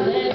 Hallelujah.